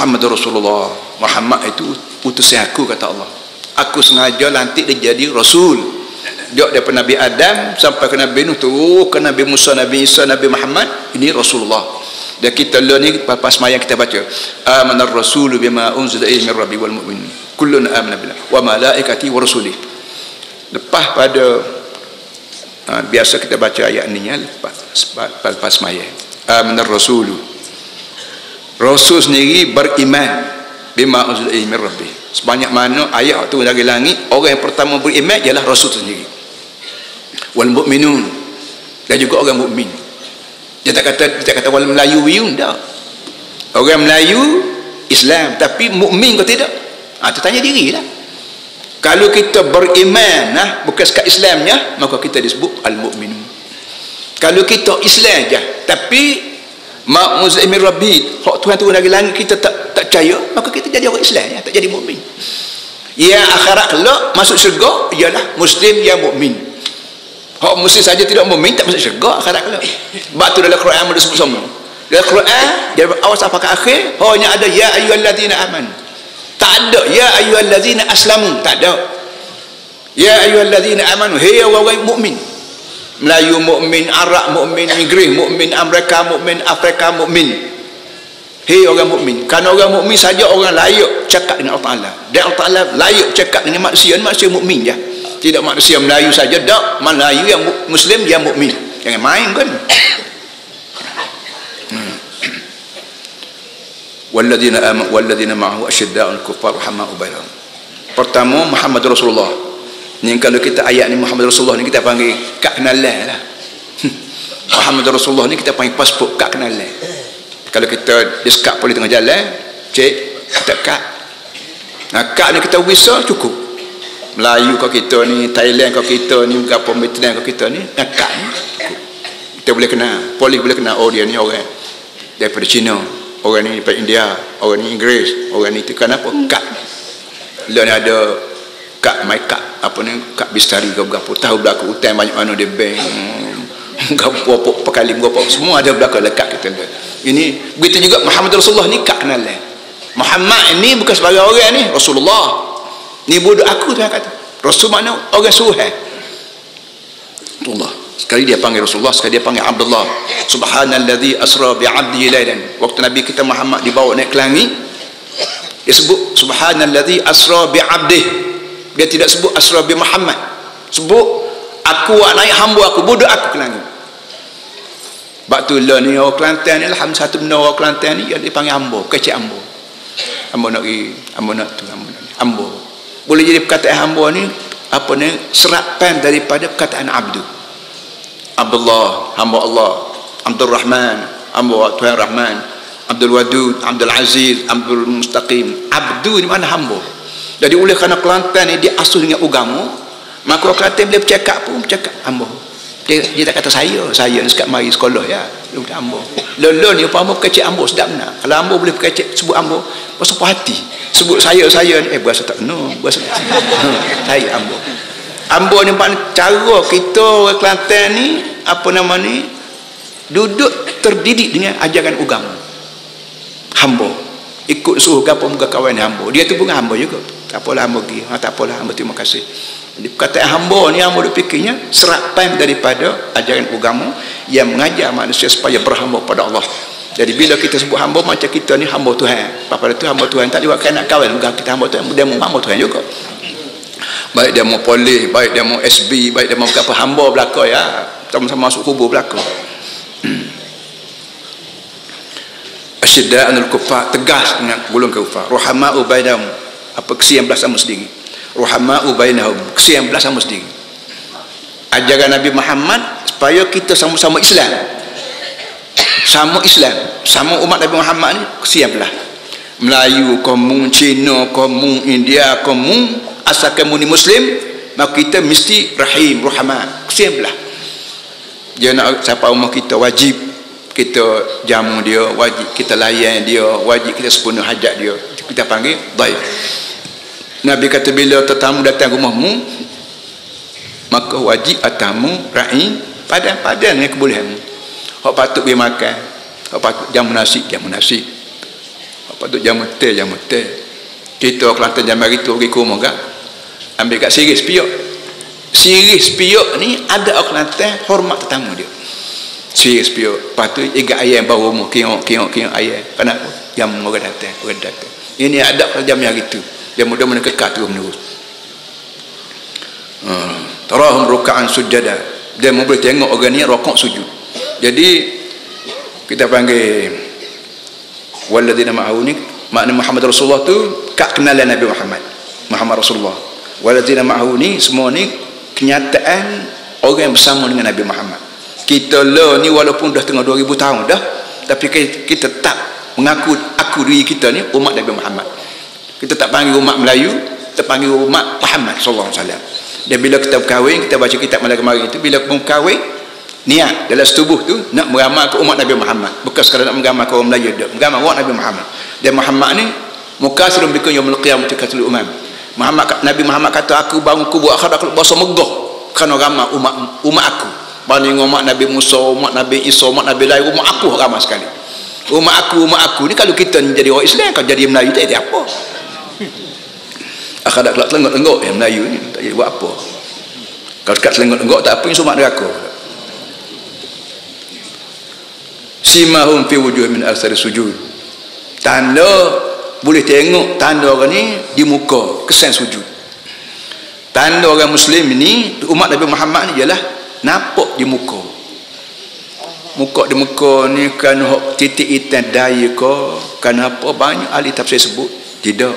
Muhammad Rasulullah. Muhammad itu utusan aku kata Allah. Aku sengaja lantik dia jadi Rasul. Dia daripada Nabi Adam sampai ke Nabi Nuh terus ke Nabi Musa Nabi Isa Nabi Muhammad ini Rasulullah. Dan kita learn ni pas semayang kita baca amanar rasulu bima unzila ilaihi min rabbi wal mu'minin kullun amana billah wa malaikati wa rasulih lepas pada ha, biasa kita baca ayat ni ya lepas lepas, lepas semayang amanar rasulu rasul sendiri beriman. Bima ilaihi min rabbi sebanyak mana ayat tu dari langit orang yang pertama beriman ialah rasul sendiri. Wal mu'minun. Dan juga orang mukmin. Dia tak kata dia tak kata orang Melayu wiun tak. Orang Melayu Islam. Tapi mukmin kau tidak? Ha, tu tanya diri lah. Kalau kita beriman nah, bukan sekat Islamnya maka kita disebut al-mu'minun. Kalau kita Islam je tapi mak muzaimin rabbi hak Tuhan turun dari langit kita tak tak percaya maka kita jadi orang Islam ya tak jadi mukmin. Yang akhirat kelak masuk syurga ialah muslim yang mukmin. Hak muslim saja tidak mukmin tak masuk syurga akhirat kelak. Sebab tu dalam Quran ada sebut semua dalam Quran dari awal sampai ke akhir? Hanya ada ya ayyuhallazina aman. Tak ada ya ayyuhallazina aslamu. Tak ada. Ya ayyuhallazina amanu. Hei orang-orang mukmin Melayu mukmin, Arab mukmin, Inggris mukmin, Amerika mukmin, Afrika mukmin. Hei orang mukmin. Karena orang mukmin saja orang layak cakap dengan Allah Taala. Dan Allah Taala layak cakap dengan manusia, manusia mukmin je. Tidak manusia Melayu saja, dak Melayu yang muslim yang mukmin. Jangan main kan. Walladzina amanu walladzina ma'ahu asyidda'ul kuffar rahama'u bainahum. Pertama Muhammad Rasulullah Ni kalau kita ayat ni Muhammad Rasulullah ni kita panggil kak kenalan lah. Muhammad Rasulullah ni kita panggil pasport kak kenalan. Kalau kita disekap polis tengah jalan, cek kita kak. Nah kak ni kita bisa cukup. Melayu kau kita ni, Thailand kau kita ni, apa Vietnam kau kita ni, nah kak ni. Kita boleh kenal, polis boleh kenal oh dia ni orang daripada Cina, orang ni daripada India, orang ni Inggeris, orang ni itu kenapa kak. Lalu ada kak my kak apa ni kak bistari ke berapa tahu berlaku hutan banyak mana dia bank berapa apa perkali berapa semua ada berlaku lekat kita lihat ini begitu juga Muhammad Rasulullah ni kak kenal Muhammad ini bukan sebagai orang ni Rasulullah. Ni bodoh aku tu yang kata. Rasul mana? Orang suhai Allah sekali dia panggil Rasulullah sekali dia panggil Abdullah. Subhanalladzi asra bi'abdi lailan waktu Nabi kita Muhammad dibawa naik ke langit dia sebut subhanalladzi asra bi'abdihi dia tidak sebut asra bi Muhammad. Sebut aku naik hamba aku budak aku ke langit sebab tu lah ni orang Kelantan ni lah satu benda orang Kelantan ni yang dipanggil hamba kecil hamba. Hamba nak pergi hamba nak tu hamba nak hamba. Boleh jadi perkataan hamba ni apa ni serapan daripada perkataan abdu Abdullah hamba Allah. Abdul Rahman hamba Tuhan Rahman. Abdul Wadud Abdul Aziz Abdul Mustaqim. Abdu ni mana hamba jadi oleh kerana Kelantan ni dia asuh dengan agama, maka orang Kelantan boleh bercakap pun bercakap ambo. Dia, dia tak kata saya, saya ni sekat mari sekolah ya. Kata ambo. Lelon ni apa ambo kecil ambo sedap nak. Kalau ambo boleh kecil sebut ambo, pasal puas hati. Sebut saya saya ni eh berasa tak no, berasa tak. saya ambo. Ambo ni pak cara kita orang Kelantan ni apa nama ni duduk terdidik dengan ajaran agama. Hamba ikut suruh gapo muka kawan hamba. Dia tu pun hamba juga tak apalah hamba pergi. Ha, tak apalah hamba terima kasih. Jadi perkataan hamba ni hamba fikirnya serapan daripada ajaran agama yang mengajar manusia supaya berhamba pada Allah. Jadi bila kita sebut hamba macam kita ni hamba Tuhan. Pada tu? Hamba Tuhan. Tak juga kena kawan. Juga kita hamba Tuhan dia hamba Tuhan juga. Baik dia mau polis baik dia mau SB baik dia mau apa hamba belaka ya. Sama-sama masuk kubur belaka. Asyidda anul kufar tegas dengan gulung kufar ruhama'u bainahum apa kesian belas sama sendiri. Ruhama'u bainahum. Kesian belas sama sendiri. Ajaran Nabi Muhammad supaya kita sama-sama Islam. Sama Islam. Sama umat Nabi Muhammad ni kesian belah Melayu kamu Cina kamu India kamu asal kamu ni Muslim maka kita mesti rahim ruhama kesian belah dia nak siapa umat kita wajib kita jamu dia wajib kita layan dia wajib kita sepenuh hajat dia kita panggil baik. Nabi kata bila tetamu datang rumahmu maka wajib atamu ra'i padan-padan dengan kebolehanmu. Hak patut pergi makan hak patut jamu nasi jamu nasi hak patut jamu teh jamu teh kita Kelantan jam hari tu pergi ke rumah kak ambil kat siri spiok siri spiok ni ada orang Kelantan hormat tetamu dia. Siri spiok lepas tu ikat ayam bawa rumah kiok kiok kiok ayam. Kenapa jam orang datang orang datang. Ini ada jam hari tu dia mudah-mudahan kekal terus menerus. Hmm. tarahum ruka'an sujada. Dia boleh tengok orang ni rokok sujud. Jadi kita panggil waladina ma'ahu ni makna Muhammad Rasulullah tu kak kenalan Nabi Muhammad. Muhammad Rasulullah. Waladina ma'ahu ni semua ni kenyataan orang yang bersama dengan Nabi Muhammad. Kita lah ni walaupun dah tengah 2000 tahun dah tapi kita tak mengaku aku diri kita ni umat Nabi Muhammad. Kita tak panggil umat Melayu kita panggil umat Muhammad sallallahu alaihi wasallam. Dan bila kita berkahwin kita baca kitab malam kemarin itu bila pun kahwin niat dalam setubuh tu nak meramal ke umat Nabi Muhammad. Bukan sekadar nak meramal ke orang Melayu dak meramal umat Nabi Muhammad. Dan Muhammad ni mukasirun bikum yaumul qiyamah katul umam. Muhammad Nabi Muhammad kata aku bangun kubur akhir aku bahasa megah kerana ramal umat umat aku. Banding umat Nabi Musa umat Nabi Isa umat Nabi lain umat aku ramai sekali umat aku umat aku ni kalau kita jadi orang Islam kalau jadi Melayu tak jadi apa. Akhir kelak telengok-telengok yang Melayu ni tak jadi buat apa. Kalau dekat telengok-telengok tak apa yang sumat neraka. Simahum fi wujuh min asari sujud. Tanda boleh tengok tanda orang ni di muka kesan sujud. Tanda orang muslim ni umat Nabi Muhammad ni ialah nampak di muka muka di muka ni kan hok titik itan daya ke kan apa banyak ahli tafsir sebut? Tidak.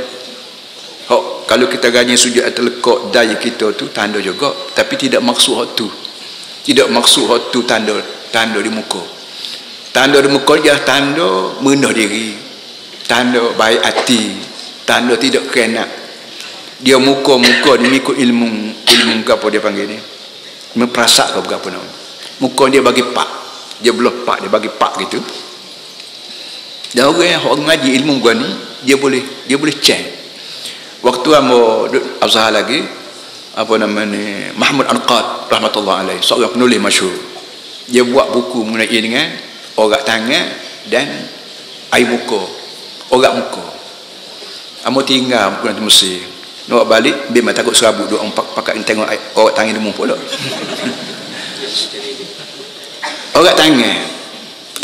Hok kalau kita ganyi sujud atau lekok daya kita tu tanda juga. Tapi tidak maksud hok tu. Tidak maksud hok tu tanda tanda di muka tanda di muka dia tanda mendah diri. Tanda baik hati. Tanda tidak kena dia muka-muka dia ikut ilmu ilmu apa dia panggil ni. Memperasak ke apa nama. Muka dia bagi pak dia belah pak dia bagi pak gitu. Dan orang yang orang ngaji ilmu gua ni dia boleh dia boleh check waktu amo azhar lagi apa nama ni Mahmud Anqad rahmatullah alaih seorang penulis masyhur. Dia buat buku mengenai dengan orang tangan dan air muka. Orang muka. Amo tinggal aku nanti mesti. Nak balik mata takut serabut dua empat pakai tengok orang tangan demu pula orang tangan.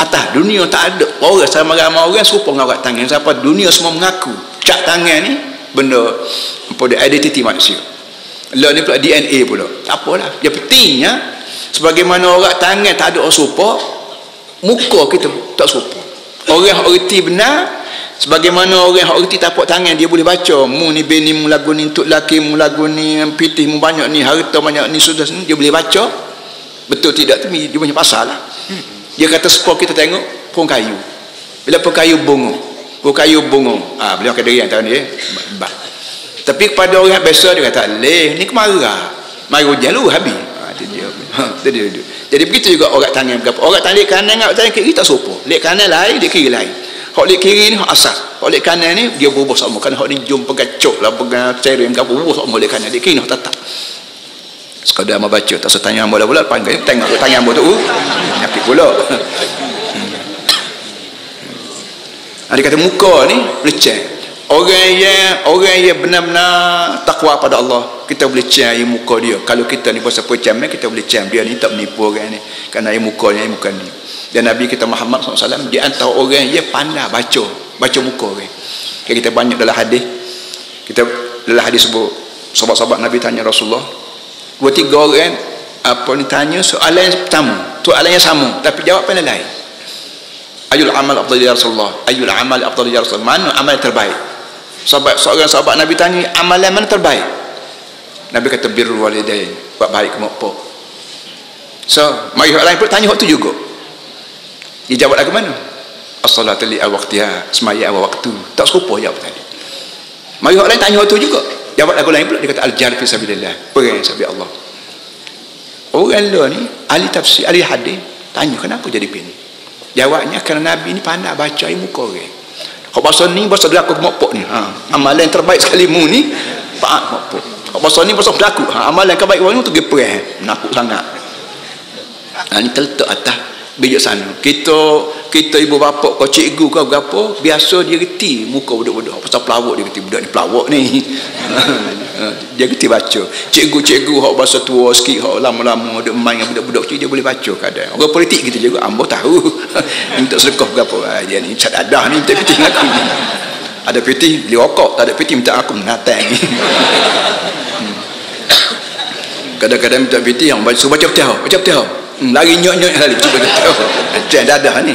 Atas dunia tak ada. Orang sama ramai orang serupa dengan orang tangan. Siapa dunia semua mengaku. Cak tangan ni benda apa dia identiti manusia. Lah ni pula DNA pula. Tak apalah. Dia pentingnya sebagaimana orang tangan tak ada orang serupa muka kita tak serupa. Orang yang erti benar sebagaimana orang yang erti tapak tangan dia boleh baca. Mu ni bini mu lagu ni untuk laki mu lagu ni pitih mu banyak ni harta banyak ni sudah dia boleh baca betul tidak tu dia punya pasal lah dia kata sepuluh kita tengok pun kayu bila pun kayu bunga pun kayu bunga ah ha, beliau kata yang tahun ni eh tapi kepada orang biasa dia kata leh ni kemarah mari hujan lu habis ha, dia, ha, dia, dia, dia. Jadi begitu juga orang tangan berapa. Orang tangan kanan dengan tangan kiri tak sopo. Lek kanan lain, lek kiri lain. Hak lek kiri ni hak asas. Hak lek kanan ni dia bubuh sama kan hak ni jom pegang cok lah pegang cereng ke bubuh sama lek kanan lek kiri ni tak. Sekadar mau baca. Tak setanya bola bola panggil. Tengok tanya ambo tu. Nyakit pula. Ada kata muka ni leceh orang yang orang yang benar-benar takwa pada Allah kita boleh cari muka dia. Kalau kita ni pasal pecam kita boleh cari dia ni tak menipu orang ni. Kerana yang muka ni muka ni. Dan Nabi kita Muhammad SAW di antara orang yang pandai baca baca muka orang. Kita banyak dalam hadis. Kita dalam hadis sebut sahabat-sahabat Nabi tanya Rasulullah dua tiga orang apa ni tanya soalan yang pertama. Soalan yang sama tapi jawapan lain. Ayul amal afdal ya Rasulullah? Ayul amal afdal ya Rasulullah? Mana amal terbaik? Sahabat seorang sahabat Nabi tanya amalan mana terbaik? Nabi kata birrul walidain. Buat baik ke mak pak so mari orang lain pun tanya waktu juga. Dia jawab lagi mana? As-salatu li awaqtiha. Semaya awal waktu. Tak serupa jawab tadi. Mari orang lain tanya waktu juga jawab lagu lain pula dia kata al-jar fi sabilillah perang sabi Allah orang lain ni ahli tafsir ahli hadis tanya kenapa jadi begini jawabnya kerana Nabi ni pandai baca muka orang Kau bahasa ni bahasa berlaku mopok ni. Ha. Amalan yang terbaik sekali mu ni pak mopok. Kau bahasa ni bahasa berlaku. Ha. Amalan yang terbaik orang tu gepreh. Menakut sangat. Ha, ni terletak atas bijak sana. Kita kita ibu bapa kau cikgu kau berapa biasa dia reti muka budak-budak. Pasal pelawak dia reti budak ni pelawak ni. Dia reti baca. Cikgu-cikgu hak bahasa tua sikit hak lama-lama duk main dengan budak-budak kecil dia boleh baca kadang orang politik kita juga ambo tahu. Minta sedekah berapa. Ah, dia ni cat dadah ni minta piti aku ni. Ada piti beli rokok. Tak ada piti minta aku menatang hmm. kadang-kadang minta piti yang baca baca betul baca betul Hmm, lari nyok-nyok lari cuba. Oh, dadah ni.